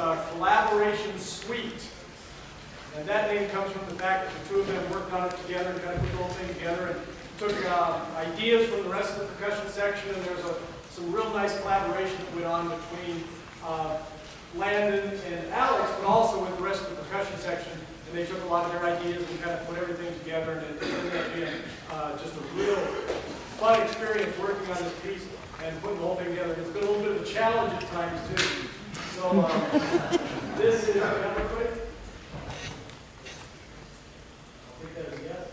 uh, Collaboration Suite. And that name comes from the fact that the two of them worked on it together kind of put the whole thing together and took uh, ideas from the rest of the percussion section, and there's a, some real nice collaboration that went on between uh, Landon and Alex, but also with the rest of the percussion section. And they took a lot of their ideas and kind of put everything together, and it ended up being uh, just a real fun experience working on this piece and putting the whole thing together. It's been a little bit of a challenge at times, too. So uh, this is, quick? I'll take that as a yes.